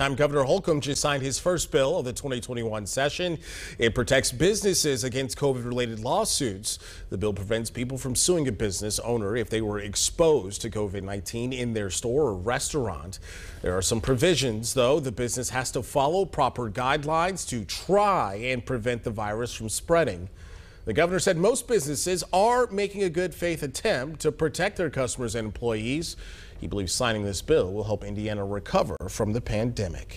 Governor Holcomb just signed his first bill of the 2021 session. It protects businesses against COVID-related lawsuits. The bill prevents people from suing a business owner if they were exposed to COVID-19 in their store or restaurant. There are some provisions, though. The business has to follow proper guidelines to try and prevent the virus from spreading. The governor said most businesses are making a good faith attempt to protect their customers and employees. He believes signing this bill will help Indiana recover from the pandemic.